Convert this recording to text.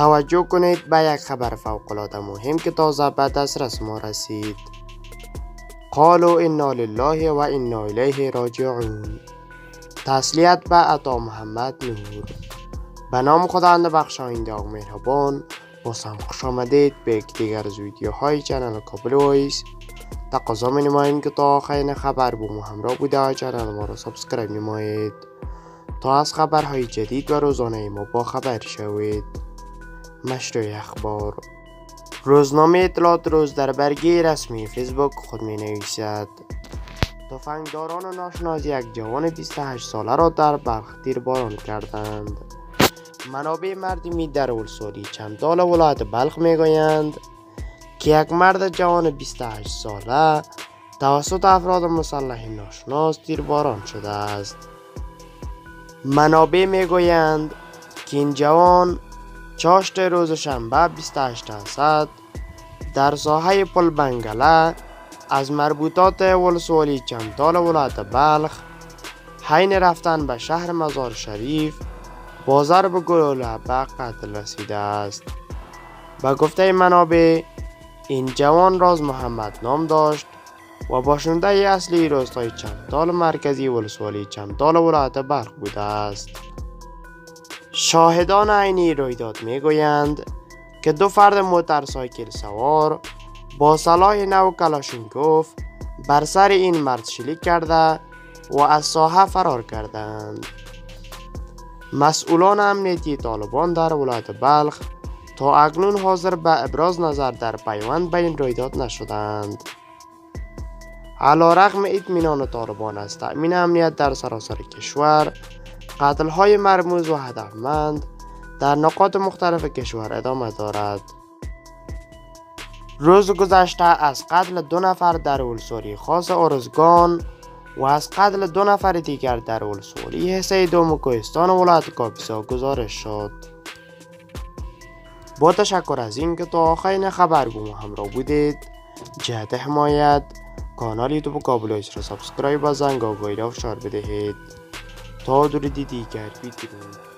توجه کنید به یک خبر فوقالعاده مهم که تازه به دسترس ما رسید. قالوا انا لله و انا الیه راجعون. تسلیت به عطا محمد نور. به نام خداوند بخشاینده و مهربان بازم خوش آمدید به یک دیگر از ویدیوهای channel کابل وایس. تقاضا می نماییم که تا آخرین خبر با ما همراه بوده و channel ما را subscribe نمایید. تا از خبرهای جدید و روزانه ما با خبر شوید. مشروع اخبار روزنامه اطلاعات روز در برگه رسمی فیسبوک خود می نویسد تفنگداران و ناشناس یک جوان 28 ساله را در بلخ باران کردند. منابع مردمی در ولسوالی چمتال ولایت بلخ می‌گویند که یک مرد جوان 28 ساله توسط افراد مسلح ناشناس تیرباران شده است. منابع می‌گویند که این جوان چاشت روز شنبه 28 اسد در ساحه پل بنگله از مربوطات ولسوالی چمتال ولایت بلخ حین رفتن به شهر مزار شریف با ضرب گلوله به قتل رسیده است. به گفته منابع این جوان راز محمد نام داشت و باشنده اصلی روستای چمتال مرکزی ولسوالی چمتال ولایت بلخ بوده است. شاهدان عینی رویداد می‌گویند که دو فرد موترسایکل سوار با سلاح نو کلاشینکوف بر سر این مرد شلیک کرده و از ساحه فرار کردند. مسئولان امنیتی طالبان در ولایت بلخ تا اکنون حاضر به ابراز نظر در پیوند به این رویداد نشدند. علا رقم اطمینان طالبان از تأمین امنیت در سراسر کشور قتل های مرموز و هدفمند در نقاط مختلف کشور ادامه دارد. روز گذشته از قتل دو نفر در ولسوالی خاص ارزگان و از قتل دو نفر دیگر در ولسوالی حصه دوم کوهستان ولایت کاپیسا گزارش شد. با تشکر از اینکه تا آخرین خبر با ما همراه بودید جهت حمایت کانال یوتیوب کابل را subscribe و زنگ آگاهی را فشار بدهید. تا دیگر ویدیو